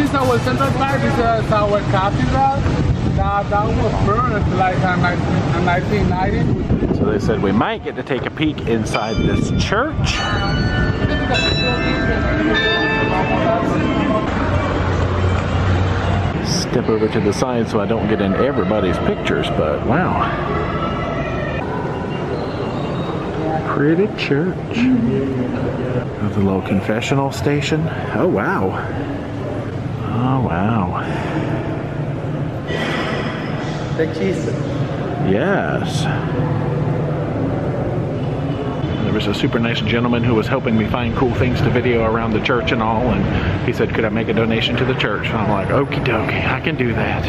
is our central park. Is uh, our cathedral. That, that was burned like in 1990. So they said we might get to take a peek inside this church. Step over to the side so I don't get in everybody's pictures, but wow. Pretty church. There's a little confessional station. Oh wow. Oh wow. The Jesus. Yes. There was a super nice gentleman who was helping me find cool things to video around the church and all, and he said, could I make a donation to the church? And I'm like, okie dokie, I can do that.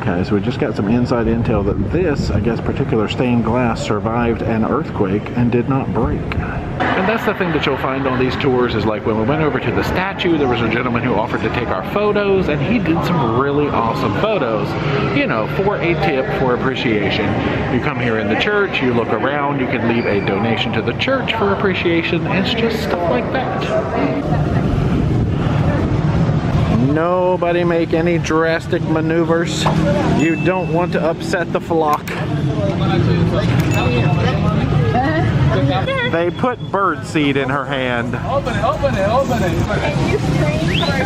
Okay, so we just got some inside intel that this, I guess, particular stained glass survived an earthquake and did not break. And that's the thing that you'll find on these tours is like when we went over to the statue, there was a gentleman who offered to take our photos and he did some really awesome photos, you know, for a tip for appreciation. You come here in the church, you look around, you can leave a donation to the church for appreciation. It's just stuff like that. Nobody make any drastic maneuvers. You don't want to upset the flock. They put bird seed in her hand. Open it, open it, open it.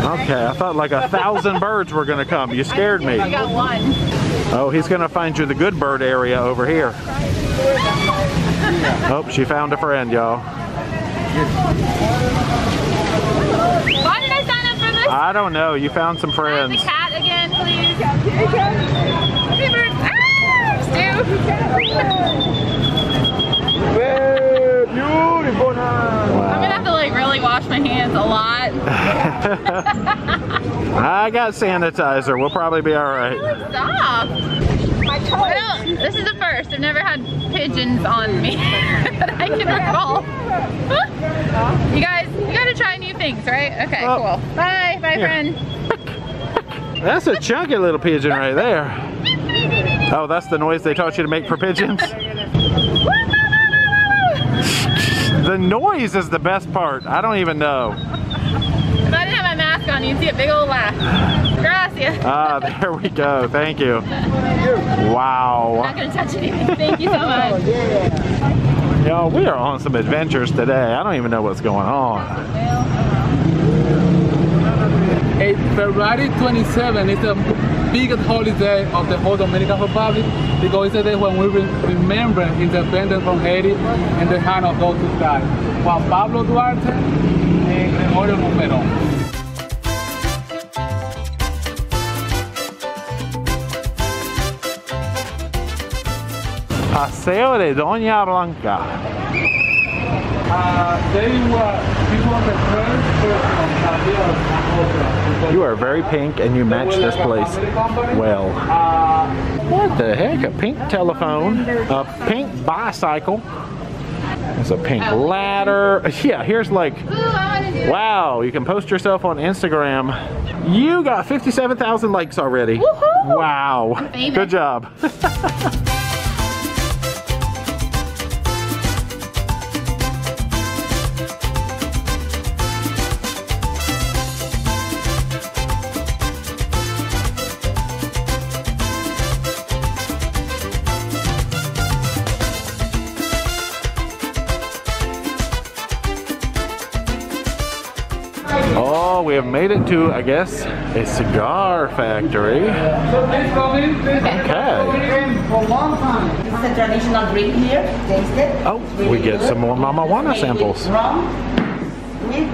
Okay, I thought like a thousand birds were gonna come. You scared me. I got one. Oh, he's gonna find you the good bird area over here. Oh, she found a friend, y'all. Why did I sign up for this? I don't know. You found some friends. the friends. cat again, please. Hey, bird. Ah, Stu. Beautiful I'm gonna have to like really wash my hands a lot. I got sanitizer. We'll probably be all right. Stop. I don't, this is the first. I've never had pigeons on me that I can recall. you guys, you gotta try new things, right? Okay, Oh. cool. Bye, bye, Here. friend. That's a chunky little pigeon right there. Oh, that's the noise they taught you to make for pigeons? The noise is the best part. I don't even know. If I didn't have my mask on, you'd see a big old laugh. Gracias. Ah, there we go. Thank you. Wow. I'm Wow. not gonna touch anything. Thank you so much. Y'all, we are on some adventures today. I don't even know what's going on. Hey, February 27 is the biggest holiday of the whole Dominican Republic because it's the day when we re- remember independence from Haiti and the hand of those who died. Juan Pablo Duarte and Gregorio Luperón. Paseo de Doña Blanca. Uh, they were the first person that. You are very pink and you match this place well. Uh, What the heck? A pink telephone, a pink bicycle. There's a pink ladder. Yeah, here's like, Ooh, I wanna do wow, you can post yourself on Instagram. You got 57,000 likes already. Wow. Good job. we have made it to, I guess, a cigar factory. so please come in, please Okay. in for one time. This is a traditional drink here. Taste it. Oh, we get good. some more Mama Juana samples. Rum, with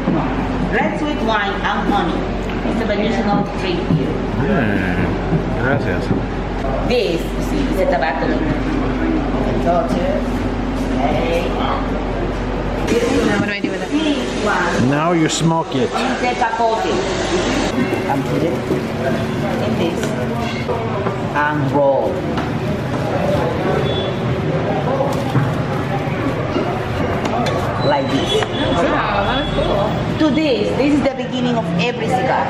red sweet wine and honey. It's a traditional drink here. Hmm. Gracias. This, see, is a tobacco leaf. You can touch it. Okay. Now what do I do with it? This one Now you smoke it. And put it in this. And roll. Like this. Wow, that was cool. to this. This is the beginning of every cigar.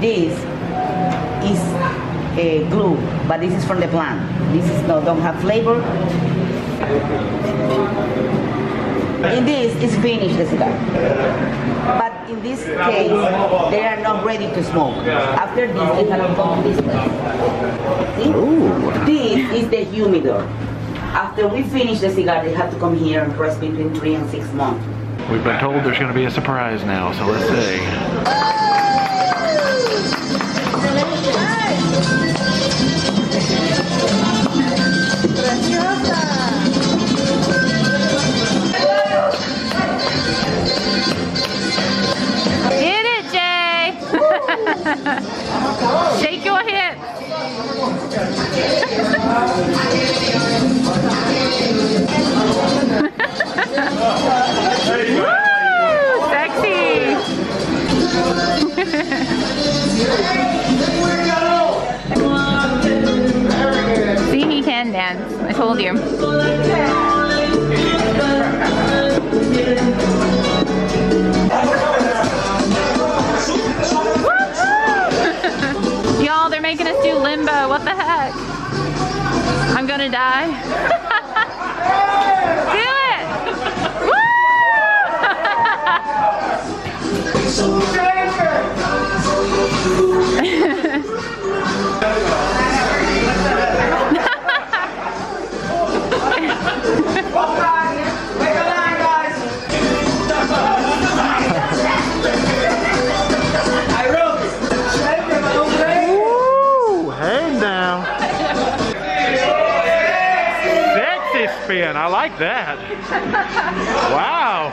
This is a glue, but this is from the plant. This is no don't have flavor. In this, it's finished the cigar. But in this case, they are not ready to smoke. After this, they have to come this place. See? Ooh. This is the humidor. After we finish the cigar, they have to come here and rest between three and six months. We've been told there's going to be a surprise now, so let's see. Shake your hips. Woo! Sexy! See, he can dance. I told you. The heck? I'm gonna die. do it! Ooh, like. Wow.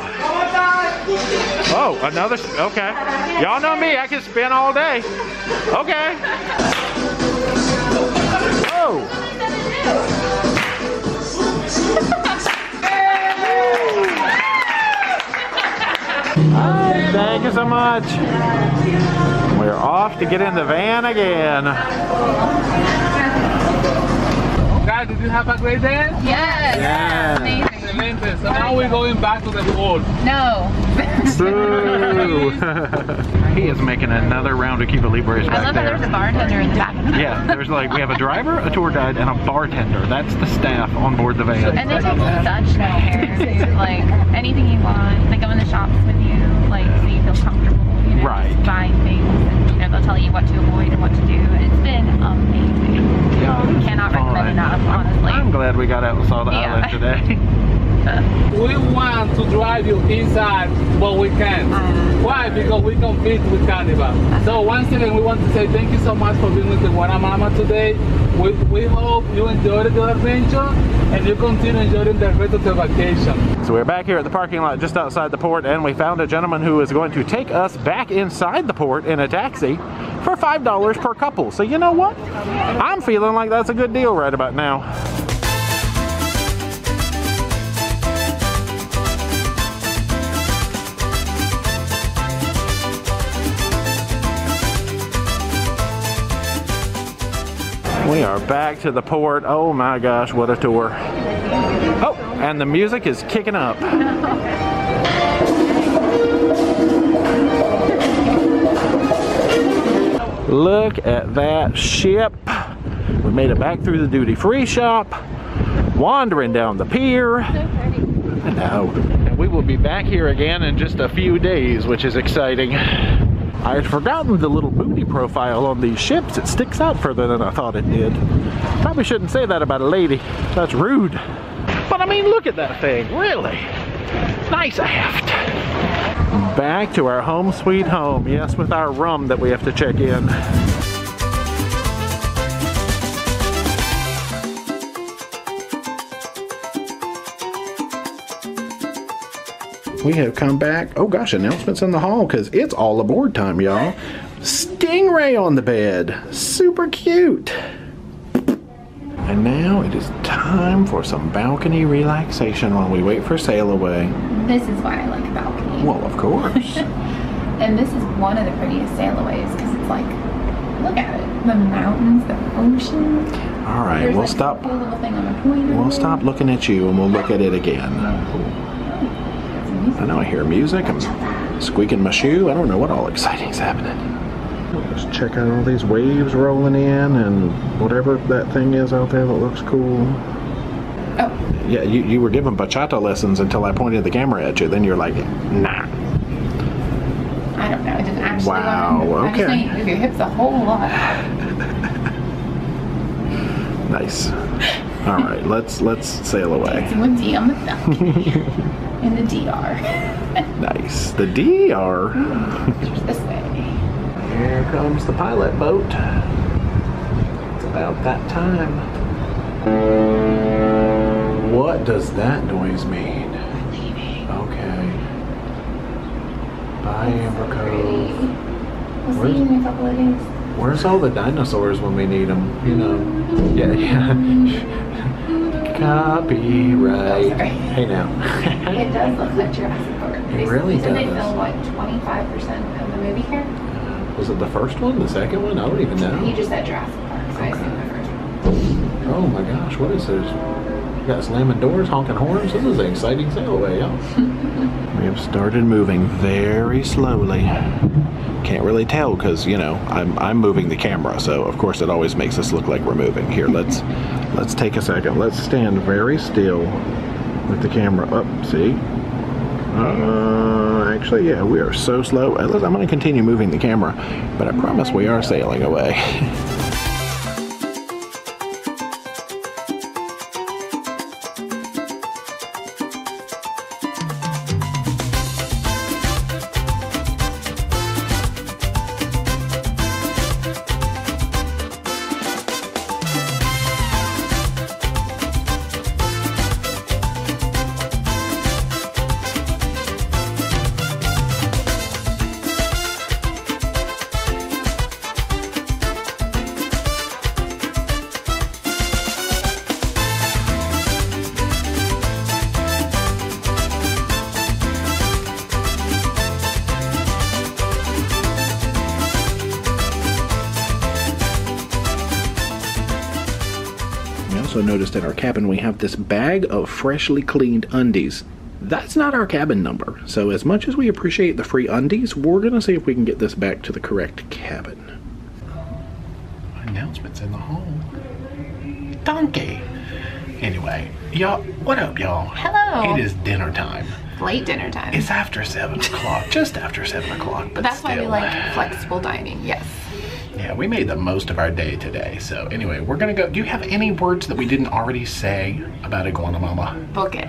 Oh, another, okay. Y'all know me, I can spin all day. Okay. Oh. Alright, Thank you so much. We're off to get in the van again. Guys, did you have a great day? Yes! Yeah. Amazing. Excelente. So now we're going back to the pool. No. Boo! he is making another round of Cuba Libres I back love how there's a bartender in the back. Yeah, there's like, we have a driver, a tour guide, and a bartender. That's the staff on board the van. And they take such good care. Like anything you want. They go in the shops with you, like so you feel comfortable. You know, Right. just buying things, and you know they'll tell you what to avoid and what to do. And it's been amazing. Yeah, this is Cannot recommend fun. enough, honestly. I'm glad we got out and saw the Yeah. island today. We want to drive you inside, but we can't. Uh. Why? Because we compete with Carnival. So once again, we want to say thank you so much for being with the Iguana Mama today. We, we hope you enjoyed the adventure and you continue enjoying the rest of the vacation. So we're back here at the parking lot just outside the port and we found a gentleman who is going to take us back inside the port in a taxi for $5 per couple. So you know what? I'm feeling like that's a good deal right about now. We are back to the port. Oh my gosh, what a tour. Oh, and the music is kicking up. Look at that ship. We made it back through the duty free shop, wandering down the pier. I know. And we will be back here again in just a few days, which is exciting. I had forgotten the little booty profile on these ships. It sticks out further than I thought it did. Probably shouldn't say that about a lady. That's rude. But I mean, look at that thing, really. Nice aft. Back to our home sweet home. Yes, with our rum that we have to check in. We have come back. Oh gosh, announcements in the hall because it's all aboard time, y'all. Stingray on the bed. Super cute. And now it is time for some balcony relaxation while we wait for sail away. This is why I like a balcony. Well, of course. And this is one of the prettiest sailaways because it's like, look at it. The mountains, the ocean. All right, There's we'll like stop. a little thing on the point. We'll stop looking at you and we'll look at it again. Oh, it's. I know I hear music. I'm squeaking my shoe. I don't know what all exciting's happening. Just check out all these waves rolling in and whatever that thing is out there that looks cool. Oh, Yeah, you, you were giving bachata lessons until I pointed the camera at you. Then you're like, nah. I don't know. I didn't actually Wow, learn. I just know okay. you move your hips a whole lot. Nice. All right, let's let's sail away. Someone D on the balcony in the DR. Nice. The DR. Just this way. Here comes the pilot boat. It's about that time. What does that noise mean? Okay. Bye, Amber Cove. We'll Where's- see you in a couple of days. Where's all the dinosaurs when we need them? You know. Yeah, yeah. Copyright. Oh, sorry. Hey now. It does look like Jurassic Park. It really they said They does. filmed like 25% of the movie here. Was it the first one? The second one? I don't even know. He just said Jurassic Park, so I assume the first one. Oh my gosh, what is this? You got slamming doors, honking horns. This is an exciting sail away, y'all. we have started moving very slowly. Can't really tell because you know I'm I'm moving the camera, so of course it always makes us look like we're moving. Here, let's let's take a second. Let's stand very still with the camera up. See? Uh, actually, yeah, we are so slow. Uh, I'm going to continue moving the camera, but I promise we are sailing away. noticed in our cabin we have this bag of freshly cleaned undies. That's not our cabin number, so as much as we appreciate the free undies, we're gonna see if we can get this back to the correct cabin. Announcements in the hall. Donkey. Anyway, y'all, what up, y'all? Hello. It is dinner time. Late dinner time. It's after seven o'clock, just after seven o'clock, but That's why we like flexible dining. Yes. Yeah, we made the most of our day today. So anyway, we're gonna go. Do you have any words that we didn't already say about Iguana Mama? Book it.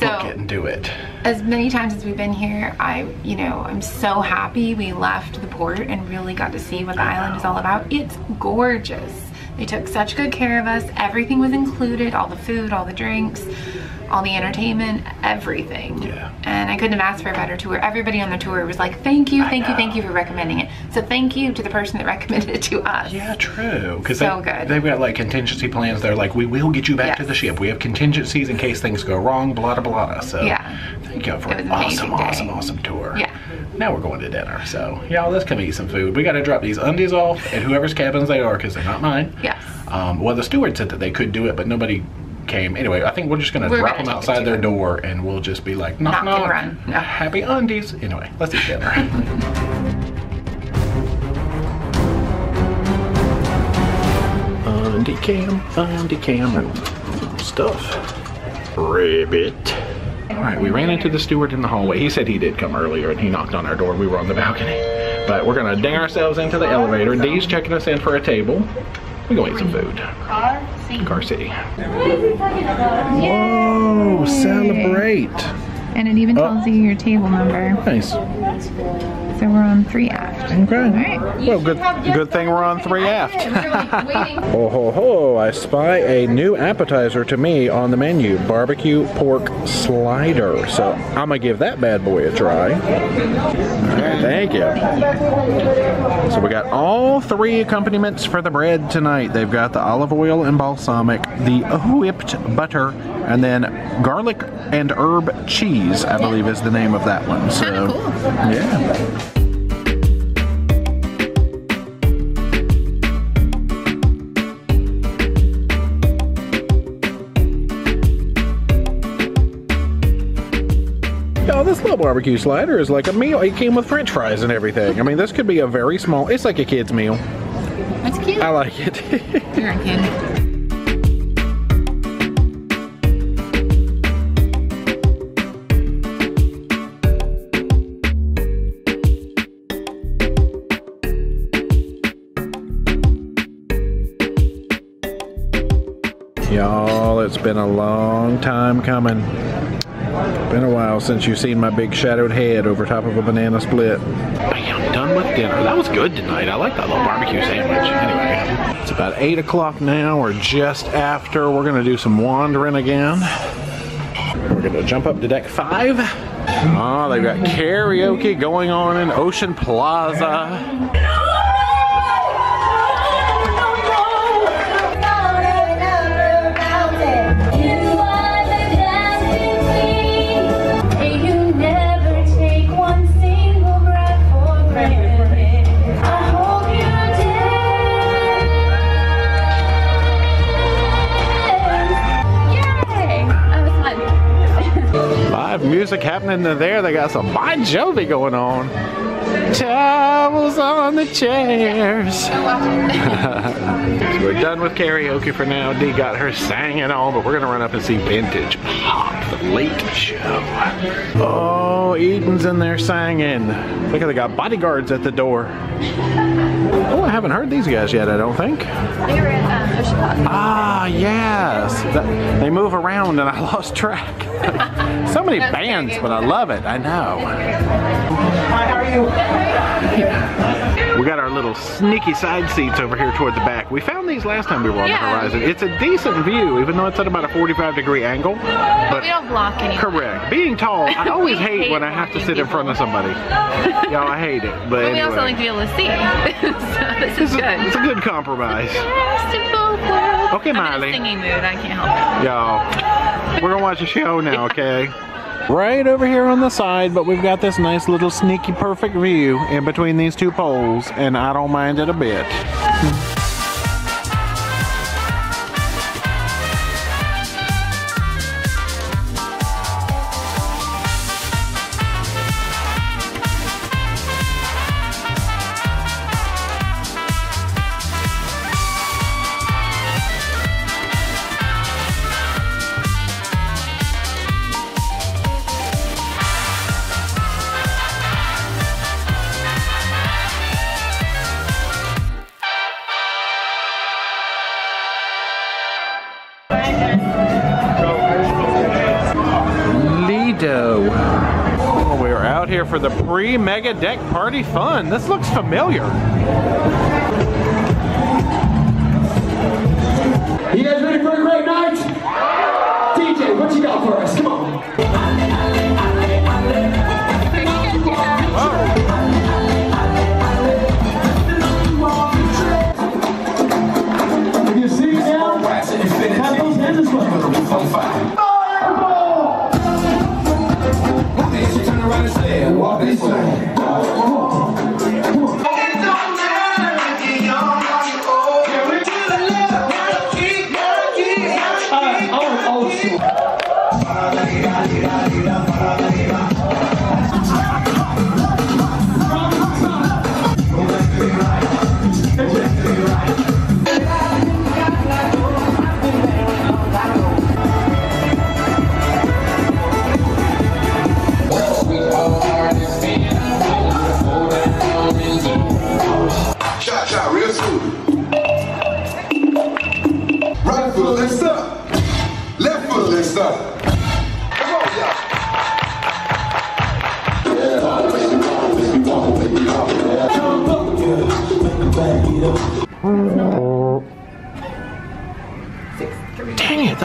So, Book it and do it. as many times as we've been here, I, you know, I'm so happy we left the port and really got to see what the island is all about. It's gorgeous. They took such good care of us. Everything was included, all the food, all the drinks, all the entertainment, everything. Yeah. And I couldn't have asked for a better tour. Everybody on the tour was like, thank you, thank you, thank you for recommending it. So thank you to the person that recommended it to us. Yeah, true. Because So they, good. they've got like contingency plans. They're like, we will get you back to the ship. We have contingencies in case things go wrong. Blah blah blah. So Yeah. thank you for It was an an awesome, awesome, awesome tour. Yeah. Now we're going to dinner. So y'all, let's come eat some food. We got to drop these undies off at whoever's cabins they are because they're not mine. Yes. Um, well, the steward said that they could do it, but nobody came. Anyway, I think we're just gonna We're drop gonna them take it outside to their them. door, and we'll just be like, knock, Knock and knock, run. Yeah. happy undies. Anyway, let's eat dinner. Undie cam, undie cam, and stuff. Ribbit. All right, we ran into the steward in the hallway. He said he did come earlier and he knocked on our door. We were on the balcony. But we're gonna ding ourselves into the elevator. Dee's checking us in for a table. We go eat some food. Car City. Car City. Whoa, celebrate. And it even uh, tells oh. you your table number. Nice. So we're on 3 Okay. Well, good good thing we're on three aft. Oh ho ho! I spy a new appetizer to me on the menu: barbecue pork slider. So I'm gonna give that bad boy a try. Thank you. So we got all three accompaniments for the bread tonight. They've got the olive oil and balsamic, the whipped butter, and then garlic and herb cheese. I believe is the name of that one. So, cool. yeah. this little barbecue slider is like a meal. It came with french fries and everything. I mean, this could be a very small, it's like a kid's meal. That's cute. I like it. You're a kid. Y'all, it's been a long time coming. Been a while since you've seen my big shadowed head over top of a banana split. Bam, done with dinner. That was good tonight. I like that little barbecue sandwich. Anyway, it's about 8 o'clock now, or just after. We're going to do some wandering again. We're going to jump up to deck 5. Oh, they've got karaoke going on in Ocean Plaza. Music happening there. They got some Bon Jovi going on. Towels on the chairs. Oh, we're done with karaoke for now. Dee got her singing on, but we're gonna run up and see Vintage Pop, the late show. Oh, Eden's in there singing. Look at they got bodyguards at the door. Oh, I haven't heard these guys yet, I don't think. Ah, yes. That- they move around and I lost track. so many bands, but I love it. I know. Hi, how are you? We got our little sneaky side seats over here toward the back. We found these last time we were on the horizon. It's a decent view, even though it's at about a 45 degree angle. But We don't block anyone. correct. Being tall, I always hate hate when I have to sit in front of somebody. Y'all, I hate it. But, But we anyway, also like to be able to see. so this this is is, good. it's a good compromise. Best of both worlds. Okay, I'm Miley. in a singing mood. I can't help it. Y'all, we're gonna watch a show now, okay? Right over here on the side, but we've got this nice little sneaky perfect view in between these two poles, and I don't mind it a bit. Here for the pre-mega deck party fun. This looks familiar. You guys ready for a great night? DJ, what you got for us? Come on. Христом.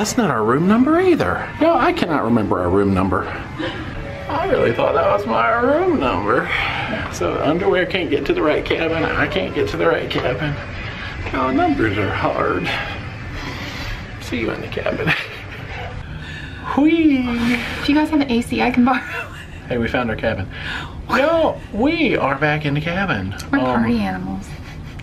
That's not our room number either. No, I cannot remember our room number. I really thought that was my room number. So underwear can't get to the right cabin. I can't get to the right cabin. Oh, numbers are hard. See you in the cabin. Whee! If you guys have an AC, I can borrow. Hey, we found our cabin. No, we are back in the cabin. We're Um, party animals.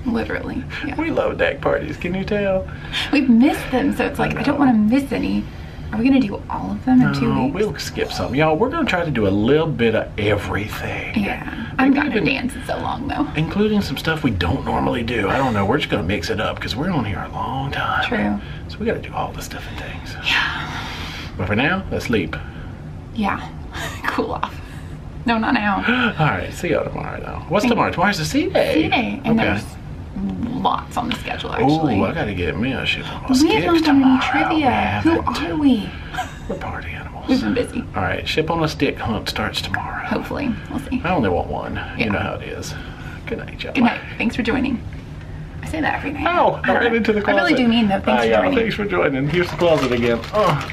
Literally. Yeah. We love deck parties, can you tell? We've missed them, so it's like I don't want to miss any. Are we gonna do all of them in two weeks? we'll skip some. Y'all, we're gonna try to do a little bit of everything. Yeah. I've gotten to even- dance in so long though. Including some stuff we don't normally do. I don't know. We're just gonna mix it up because we're on here a long time. True. So we gotta do all the different things. Yeah. But for now, let's sleep. Yeah. cool off. No, not now. All right. See y'all tomorrow, though. What's tomorrow? Tomorrow's the C day. C day, and okay. Lots on the schedule actually. Ooh, I gotta get me a ship on a we have not done trivia. Who are we? We're party animals. We've been busy. All right, ship on a stick hunt starts tomorrow. Hopefully, we'll see. I only want one. Yeah. You know how it is. Good night, y'all. Good night. Thanks for joining. I say that every night. Oh, I ran into the closet. I really do mean that. Thanks for joining. Thanks for joining. Here's the closet again. Oh,